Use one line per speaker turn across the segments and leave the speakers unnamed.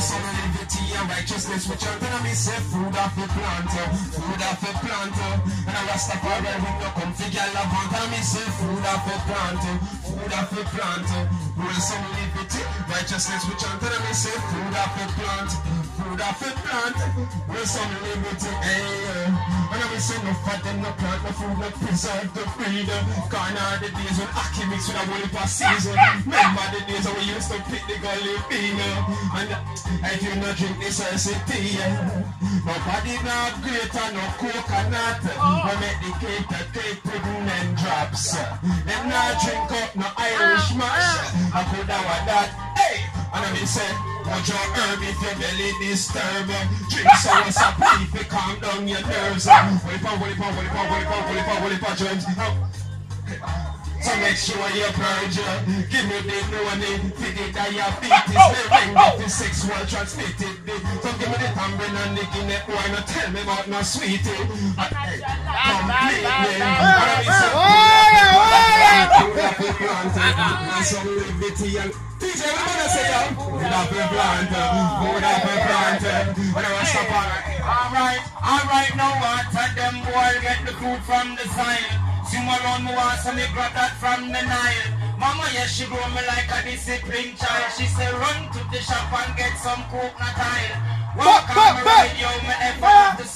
son of liberty and righteousness which are gonna be say food off the plant, food off the plant. And I Rastafari we no come to gal avant and me say food off the plant, food off the plant. Rule some liberty, righteousness which are gonna be say food off the plant, food off the plant. Rule some liberty, hey. And I say no fat them no plant, no food, no preserve the freedom. Gone are the days when ackee mix with a whole heap of season. Remember the days when we used to pick the gully bean. And eh, if you not drink this recipe, eh. nobody not greater, no coconut. Oh. We make the cake, the cake pudding and drops. Them not drink up no Irish oh. mash. I could have that. Hey! And I mean say, watch your herb if your belly disturb. Drink soursop if it calm down your nerves. Whole pa, whole pa, whole pa, germs. So make sure you purge Give me the money For the diabetes The ring of the sexual transmitted So give me the tambourine and the guinea not tell me about no sweetie Completely Some liberty and DJ, we gonna say yo Food up a plant Food up a plant When I was up
Alright, alright, now what? Tell boy get the food from the side. Swim around me want some me grab that from the Nile. Mama, yes, she grow me like a disciplined child. She say run to the shop and get some coconut oil. Walk on me ride, yo, me ever have the.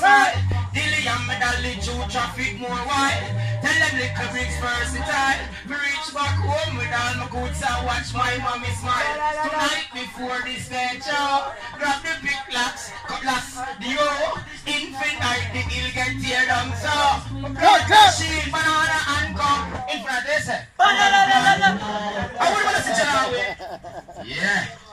Dilly and traffic more wide. Tell them little bricks versatile. Back home with all my goods and watch my mommy smile. Tonight before this lecture, grab the big locks, cutlass, the yo. Infinite, the ill get tear down so. Shield, banana and come in front of this. I want to see you. Yeah.